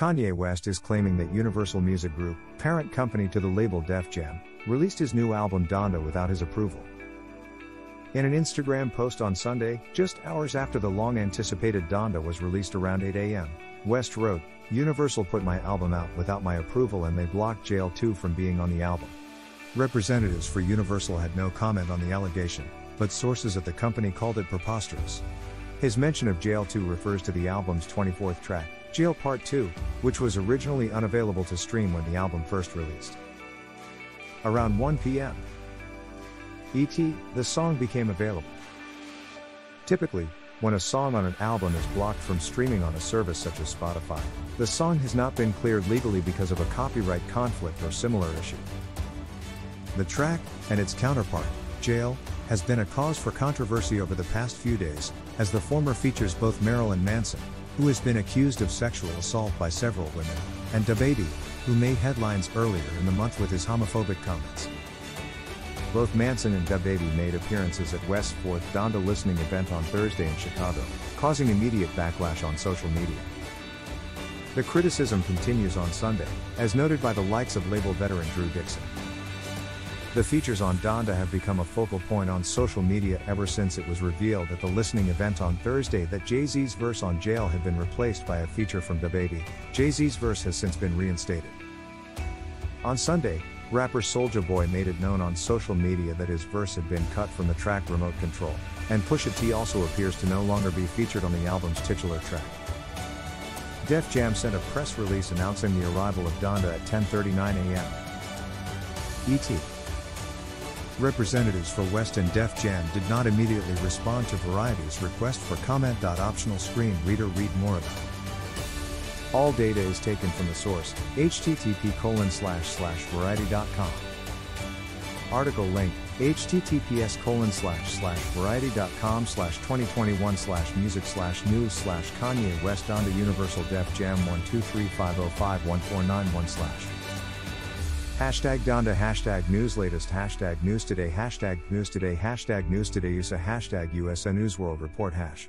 Kanye West is claiming that Universal Music Group, parent company to the label Def Jam, released his new album Donda without his approval. In an Instagram post on Sunday, just hours after the long anticipated Donda was released around 8 am, West wrote, Universal put my album out without my approval and they blocked Jail 2 from being on the album. Representatives for Universal had no comment on the allegation, but sources at the company called it preposterous. His mention of Jail 2 refers to the album's 24th track, Jail Part 2, which was originally unavailable to stream when the album first released. Around 1 p.m. ET, the song became available. Typically, when a song on an album is blocked from streaming on a service such as Spotify, the song has not been cleared legally because of a copyright conflict or similar issue. The track, and its counterpart, Jail, has been a cause for controversy over the past few days, as the former features both Marilyn Manson, who has been accused of sexual assault by several women, and DaBaby, who made headlines earlier in the month with his homophobic comments. Both Manson and DaBaby made appearances at West's fourth Donda listening event on Thursday in Chicago, causing immediate backlash on social media. The criticism continues on Sunday, as noted by the likes of label veteran Drew Dixon. The features on Donda have become a focal point on social media ever since it was revealed at the listening event on Thursday that Jay Z's verse on Jail had been replaced by a feature from DaBaby. Jay Z's verse has since been reinstated. On Sunday, rapper Soulja Boy made it known on social media that his verse had been cut from the track Remote Control, and Pusha T also appears to no longer be featured on the album's titular track. Def Jam sent a press release announcing the arrival of Donda at 10:39 a.m. ET. Representatives for West and Def Jam did not immediately respond to Variety's request for comment. Optional screen reader read more about. All data is taken from the source, http colon slash slash variety.com. Article link, https colon slash slash variety.com slash 2021 slash music slash news slash Kanye West Donda Universal Def Jam 12350514191 slash. Hashtag Donda Hashtag News Latest Hashtag News Today Hashtag News Today Hashtag News Today USA Hashtag USA News World Report Hash